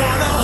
wanna